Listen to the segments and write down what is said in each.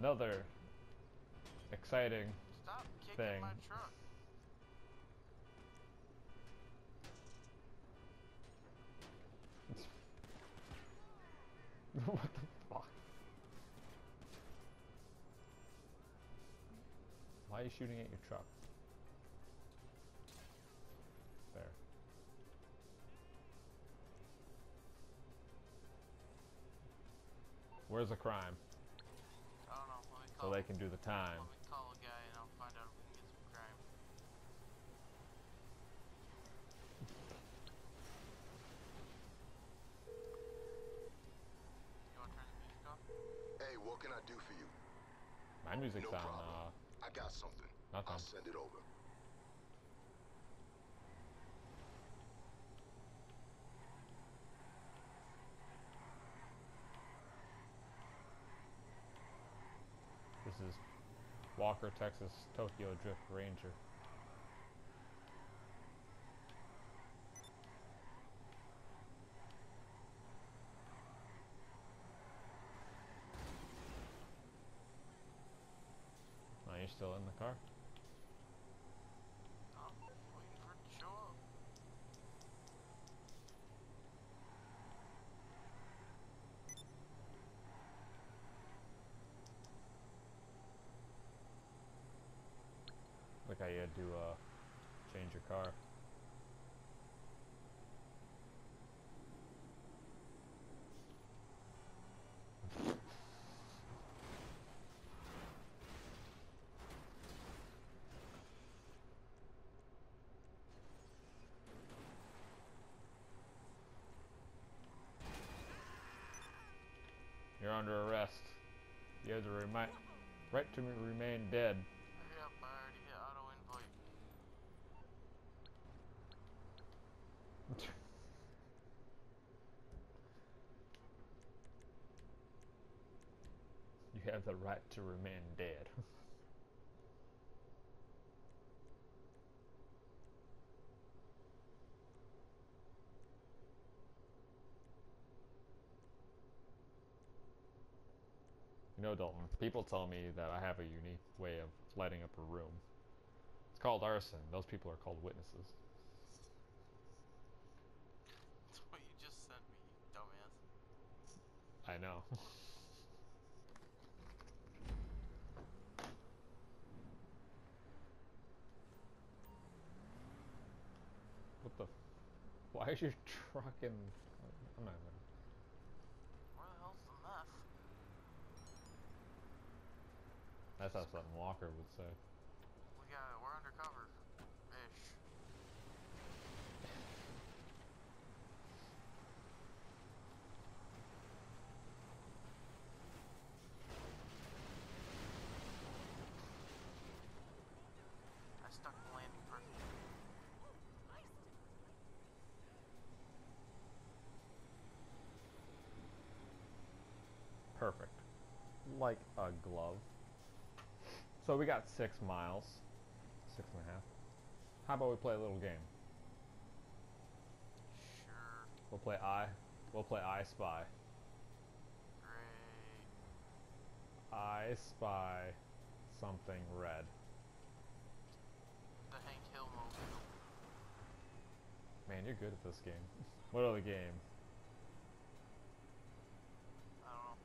Another exciting Stop kicking Thing. my truck. what the fuck? Why are you shooting at your truck? There. Where's the crime? I don't know. Let me So they can do the time. Let me call a guy and I'll find out if we can get some crime. You want to turn the music off? Hey, what can I do for you? My music's No on, uh. I got something. nothing. I'll send it over. this is Walker, Texas, Tokyo Drift Ranger. Oh, you're still in the car? I'm waiting for it to show up. Look how you had to uh, change your car. You're under arrest. You have the right to remain dead. Yep, I already hit auto invite. You have the right to remain dead. you know, Dalton, people tell me that I have a unique way of lighting up a room. It's called arson. Those people are called witnesses. That's what you just sent me, you dumbass. I know. what the? Why is your truck in? I'm not even. Where the hell's the meth? That's how something Walker would say. We got we're undercover. Ish. I stuck the landing perfectly. Perfect. Like a glove. So we got six miles. Six and a half. How about we play a little game? Sure. We'll play I. We'll play I Spy. Great. I spy something red. The Hank Hill mobile. Man, you're good at this game. what other game? I don't know.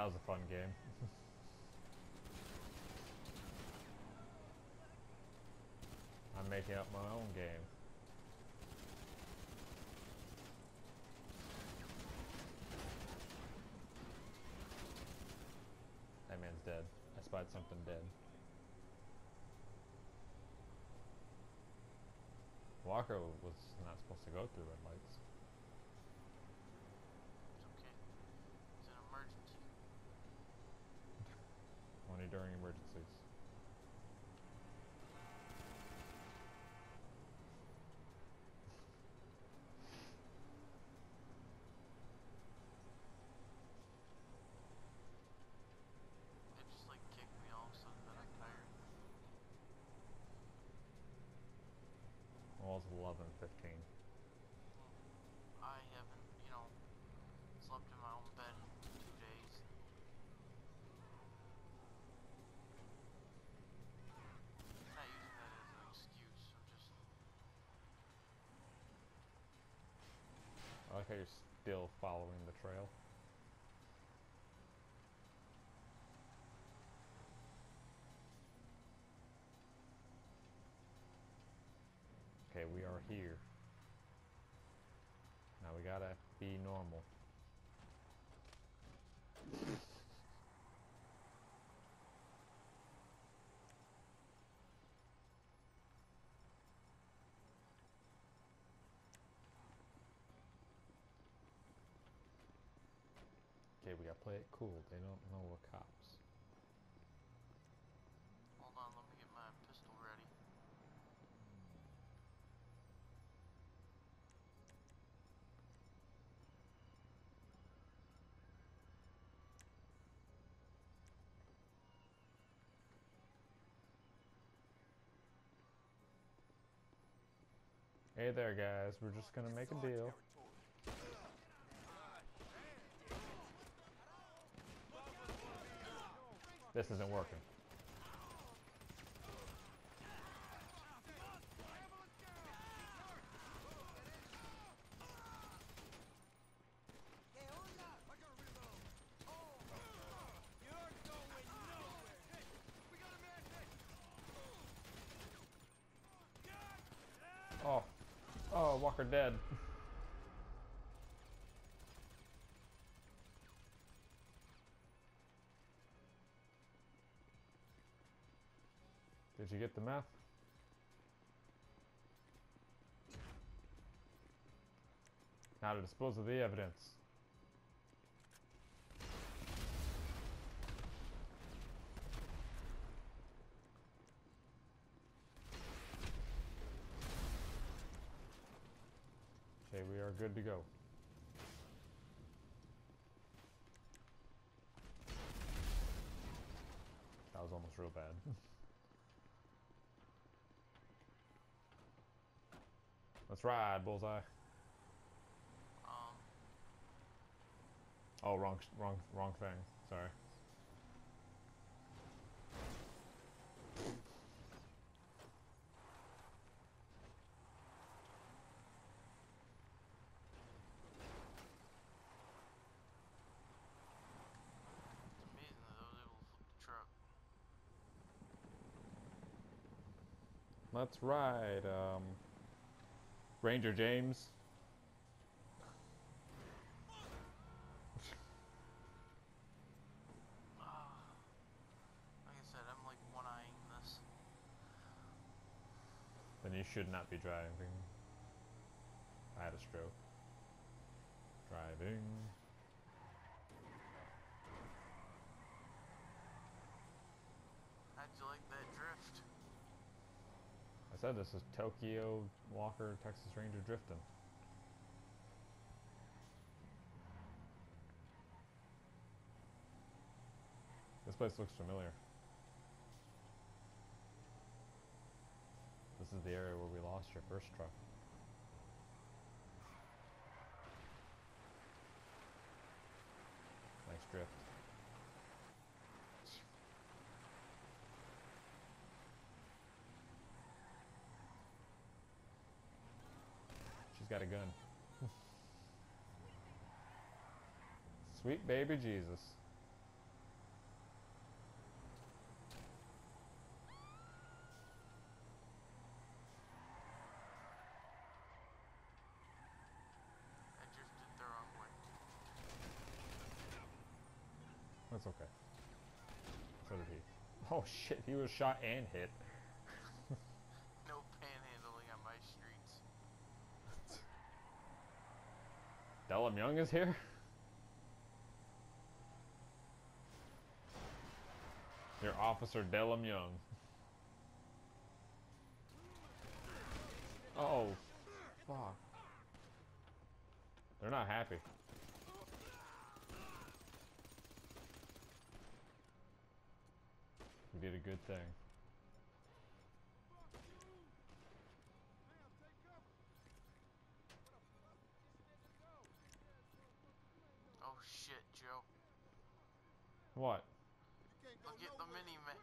That was a fun game. I'm making up my own game. That man's dead. I spied something dead. Walker was not supposed to go through red lights. It's okay. It's an emergency. Only during emergencies. It just like kicked me all of a sudden that I'm tired. Well, it's 11 15. how you're still following the trail. Okay, we are here. Now we gotta be normal. Okay, we gotta play it cool. They don't know we're cops. Hold on, let me get my pistol ready. Hey there, guys. We're just gonna make a deal. This isn't working. Oh, oh, Walker dead. Get the meth? Now to dispose of the evidence. Okay, we are good to go. That was almost real bad. Let's ride, bullseye. Um, Oh, wrong, wrong, wrong thing. Sorry. it's amazing that I was able to flip the truck. Let's ride, um, Ranger James. Ah, like I said, I'm like one-eyeing this. Then you should not be driving. I had a stroke. Driving. How'd you like that drift? I said this is Tokyo Walker Texas Ranger drifting. This place looks familiar. This is the area where we lost your first truck. Nice drift. Got a gun. Sweet baby Jesus. That's okay. So did he. Oh shit, he was shot and hit. No panhandling on my streets. Dellum Young is here? Your officer Dellum Young. Oh, fuck. They're not happy. We did a good thing. Oh shit, Joe. What? Look at the mini map.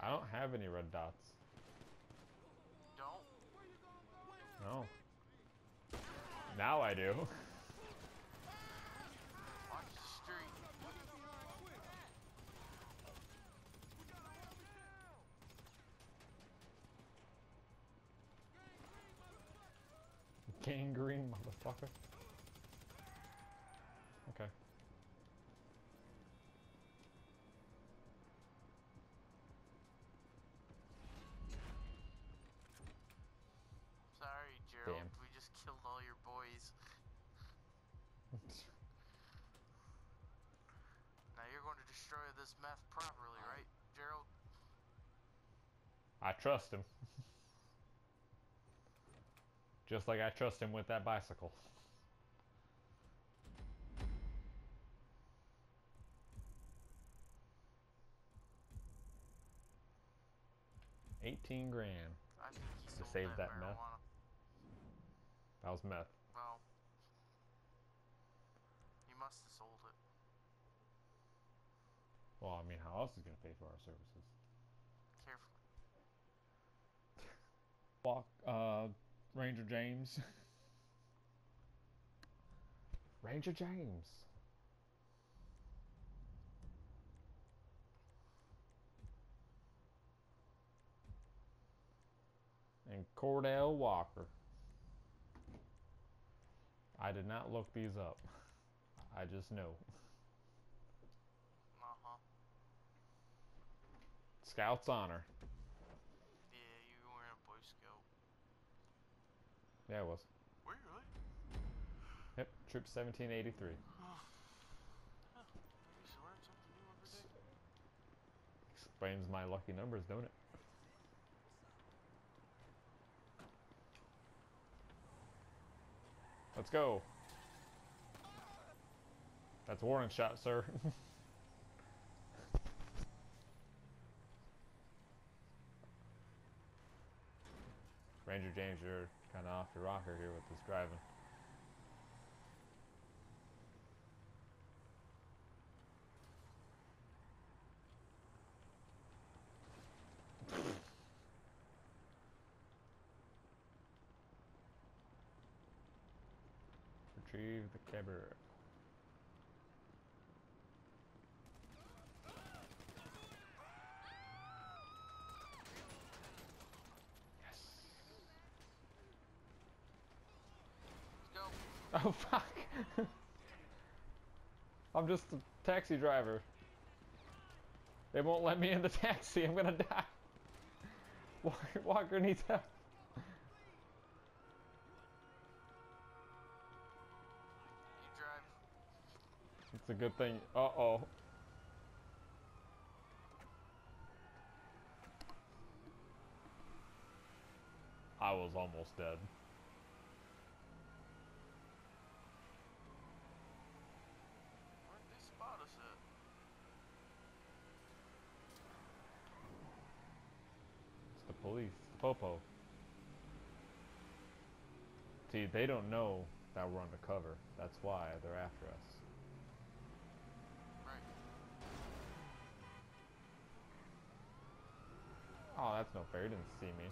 I don't have any red dots. Don't. No. Now I do. Watch the street. Gangrene, motherfucker. Gerald. Damn. We just killed all your boys. Now you're going to destroy this meth properly, right, Gerald? I trust him. Just like I trust him with that bicycle. Eighteen grand. I think he To save that, that meth? That was meth. Well, he must have sold it. Well, I mean, how else is gonna pay for our services? Carefully. Walk, uh, Ranger James. Ranger James. And Cordell Walker. I did not look these up. I just know. Uh huh. Scout's honor. Yeah, you were in a Boy Scout. Yeah, it was. Were you really? Yep, Troop 1783. You used to learn something new every day. Explains my lucky numbers, don't it? Let's go. That's a warning shot, sir. Ranger James, you're kind of off your rocker here with this driving. Retrieve the caber. Yes. Let's go. Oh fuck! I'm just a taxi driver. They won't let me in the taxi. I'm gonna die. Walker needs help. It's a good thing. Uh oh. I was almost dead. Where'd they spot us? It's the police. The Popo. See, they don't know that we're undercover. That's why they're after us. Right. Oh, that's no. He didn't see me.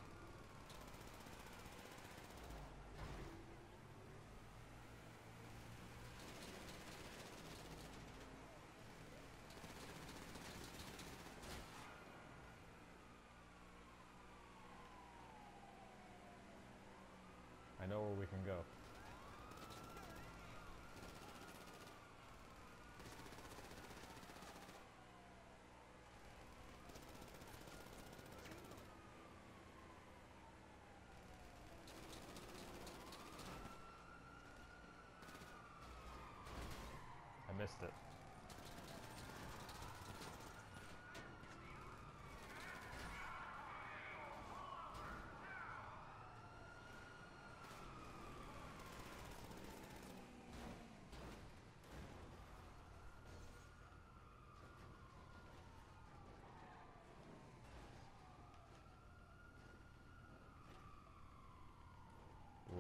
I know where we can go. I missed it.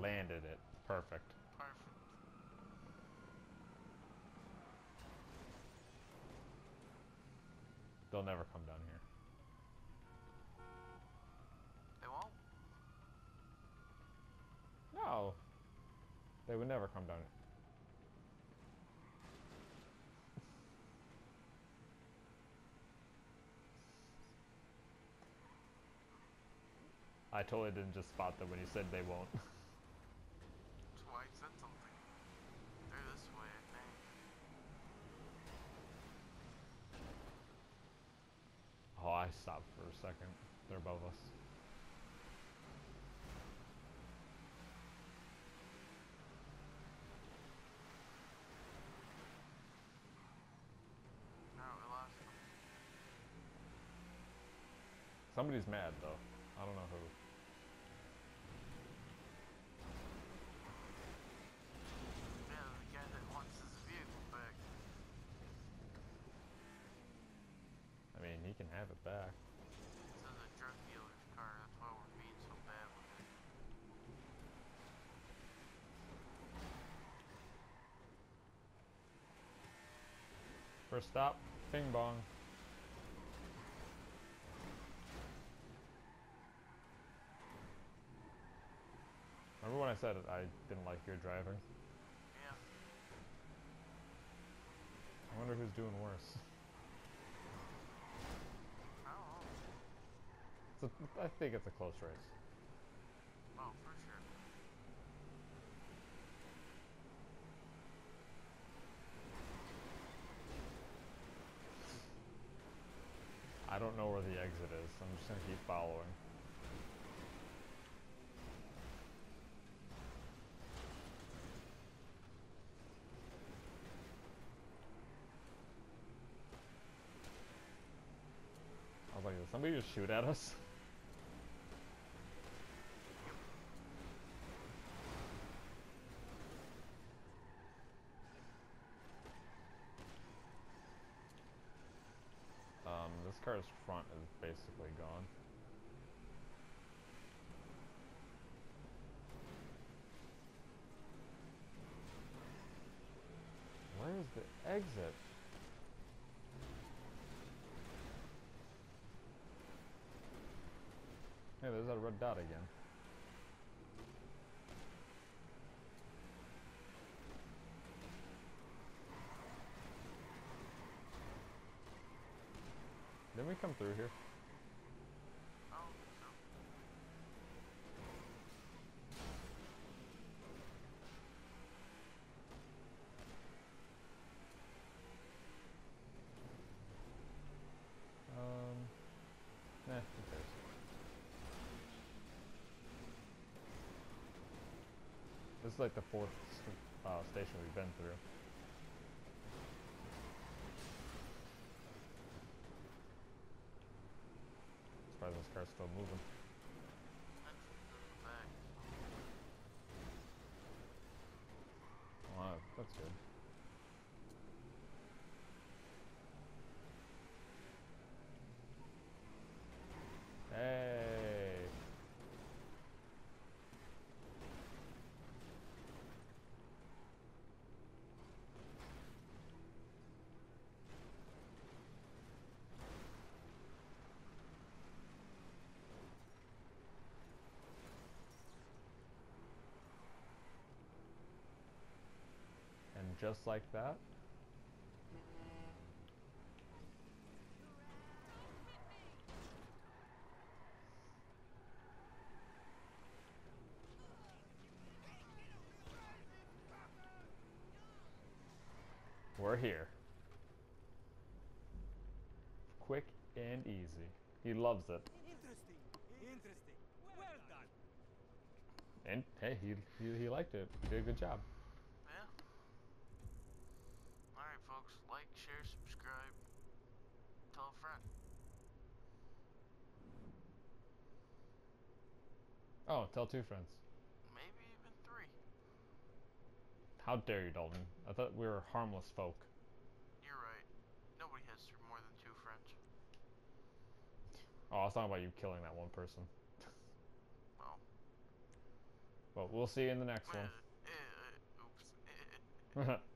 Landed it. Perfect. Perfect. They'll never come down here. They won't? No. They would never come down. I totally didn't just spot them when you said they won't. That's why I said something. They're this way, I think. Oh, I stopped for a second. They're above us. No, we lost them. Somebody's mad though. I don't know who. Yeah, the guy that wants his vehicle back. I mean, he can have it back. A drug dealer's car, that's why we're being so bad with it. First stop, ping Bong. Remember when I said I didn't like your driving? Yeah. I wonder who's doing worse. I don't know. It's a, I think it's a close race. Oh, for sure. I don't know where the exit is. I'm just gonna keep following. I was like, did somebody just shoot at us? Um, this front is basically gone. Where's the exit? Hey, there's that red dot again. Through here? Um, cares? This is like the fourth uh, station we've been through. Surprised this car's still moving. Entrance in the back. Wow, that's good. Hey. And just like that, we're here. Quick and easy. He loves it. Interesting. Interesting. Well done. And hey, he, he, he liked it. He did a good job. Like, share, subscribe. Tell a friend. Oh, tell two friends. Maybe even three. How dare you, Dalton? I thought we were harmless folk. You're right. Nobody has more than two friends. Oh, I was talking about you killing that one person. Well, But we'll see you in the next one. eh, oops. eh, eh, eh.